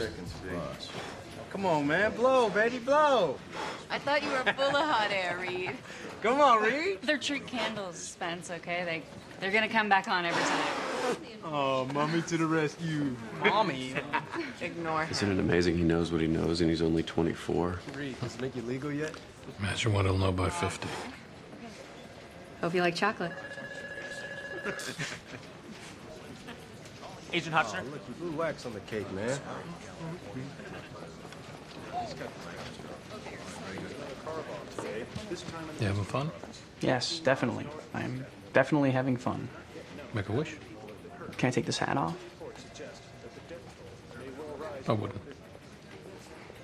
Chicken feet. Come on, man. Blow, baby, blow. I thought you were full of hot air, Reid. Come on, Reid. They're treat candles, Spence, okay? They, they're gonna come back on every time. Oh, mommy to the rescue. Mommy? Ignore Isn't it amazing he knows what he knows and he's only 24? Reid, does it make you legal yet? Imagine what he'll know by 50. Hope you like chocolate. Agent Hotchner? Oh, look, you blew wax on the cake, man. You having fun? Yes, definitely. I'm definitely having fun. Make a wish? Can I take this hat off? I wouldn't.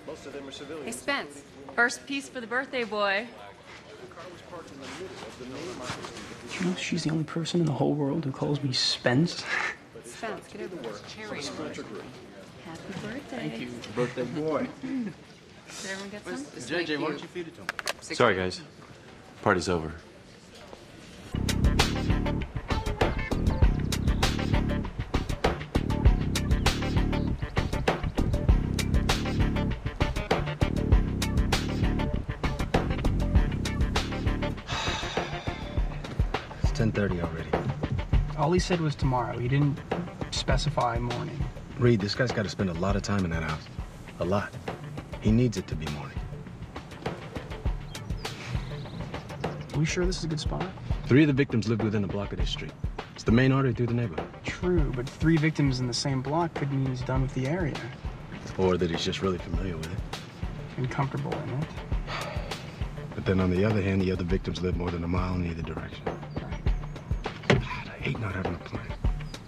Most of them are Hey, civilians. Spence. First piece for the birthday boy. You know she's the only person in the whole world who calls me Spence? Spence, get over this cherry. Happy birthday. Thank you. Birthday boy. Did everyone get some? JJ, why don't you feed it to him? Sorry, guys. Party's over. It's 10.30 already. All he said was tomorrow. He didn't specify morning. Reid, this guy's got to spend a lot of time in that house. A lot. He needs it to be morning. Are we sure this is a good spot? Three of the victims lived within a block of this street. It's the main artery through the neighborhood. True, but three victims in the same block could mean he's done with the area Or that he's just really familiar with it. and comfortable in it. But then on the other hand, the other victims live more than a mile in either direction. God, I hate not having a plan.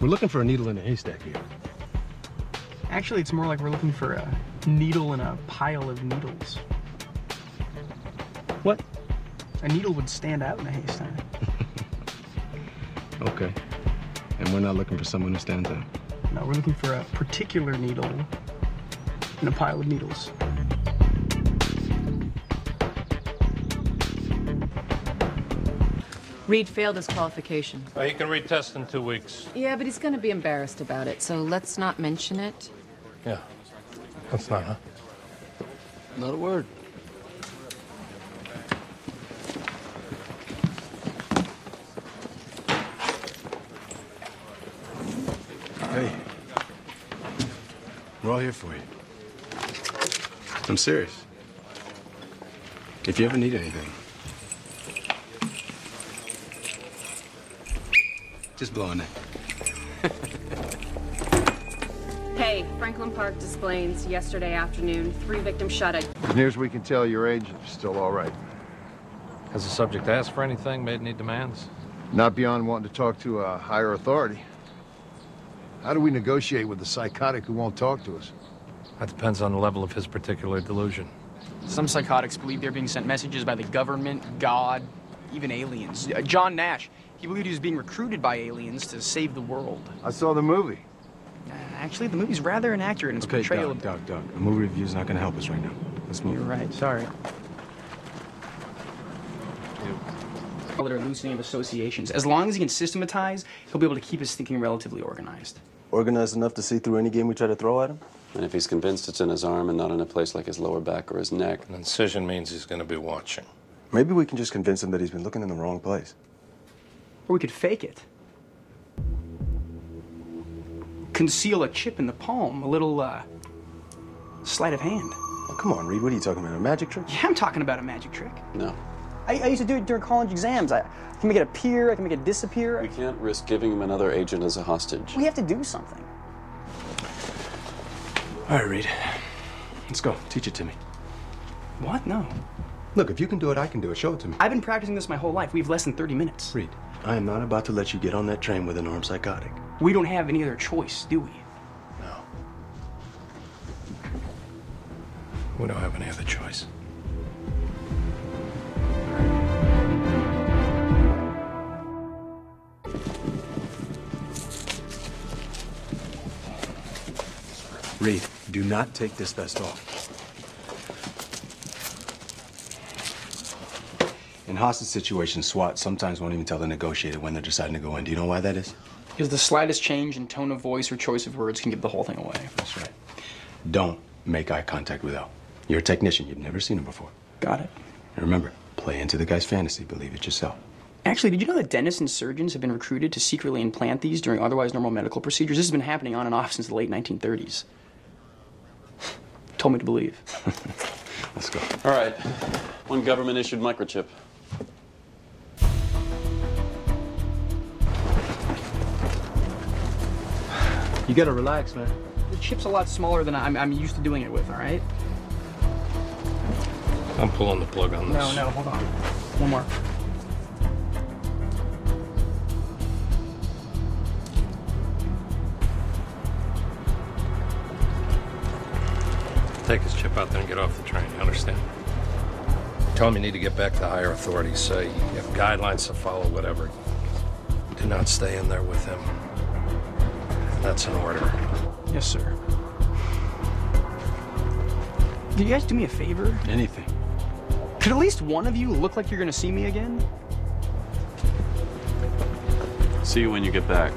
We're looking for a needle in a haystack here. Actually, it's more like we're looking for a needle in a pile of needles. What? A needle would stand out in a haystack. Okay. And we're not looking for someone who stands out. No, we're looking for a particular needle in a pile of needles. Reid failed his qualification. Uh, he can retest in two weeks. Yeah, but he's going to be embarrassed about it, so let's not mention it. Yeah. That's not, huh? Not a word. Hey. We're all here for you. I'm serious. If you ever need anything, just blowing it. Hey, Franklin Park displays yesterday afternoon. Three victims shot at. As near as we can tell, your age is still all right. Has the subject asked for anything, made any demands? Not beyond wanting to talk to a higher authority. How do we negotiate with a psychotic who won't talk to us? That depends on the level of his particular delusion. Some psychotics believe they're being sent messages by the government, God, even aliens. Uh, John Nash, he believed he was being recruited by aliens to save the world. I saw the movie. Uh, actually, the movie's rather inaccurate in its Okay, portrayal Doug, of... Doug, Doug. A movie review's not gonna help us right now. Let's move. You're right, sorry. That are loosening of associations. As long as he can systematize, he'll be able to keep his thinking relatively organized. Organized enough to see through any game we try to throw at him? And if he's convinced it's in his arm and not in a place like his lower back or his neck, An incision means he's going to be watching. Maybe we can just convince him that he's been looking in the wrong place. Or we could fake it. Conceal a chip in the palm, a little, uh, sleight of hand. Oh, come on, Reid, what are you talking about? A magic trick? Yeah, I'm talking about a magic trick. No. I, I used to do it during college exams. I, I can make it appear, I can make it disappear. We can't risk giving him another agent as a hostage. We have to do something. All right, Reid. Let's go. Teach it to me. What? No. Look, if you can do it, I can do it. Show it to me. I've been practicing this my whole life. We have less than 30 minutes. Reid, I am not about to let you get on that train with an armed psychotic. We don't have any other choice, do we? No. We don't have any other choice. Reid, do not take this vest off. In hostage situations, SWAT sometimes won't even tell the negotiator when they're deciding to go in. Do you know why that is? Because the slightest change in tone of voice or choice of words can give the whole thing away. That's right. Don't make eye contact with Elle. You're a technician. You've never seen him before. Got it. And remember, play into the guy's fantasy. Believe it yourself. Actually, did you know that dentists and surgeons have been recruited to secretly implant these during otherwise normal medical procedures? This has been happening on and off since the late 1930s. Told me to believe. Let's go. All right. One government issued microchip. You gotta relax, man. The chip's a lot smaller than I'm, I'm used to doing it with, all right? I'm pulling the plug on this. No, no, hold on. One more. Take his chip out there and get off the train, you understand? Tell him you need to get back to higher authorities. Say you have guidelines to follow, whatever. Do not stay in there with him. That's an order. Yes, sir. Could you guys do me a favor? Anything. Could at least one of you look like you're gonna see me again? See you when you get back.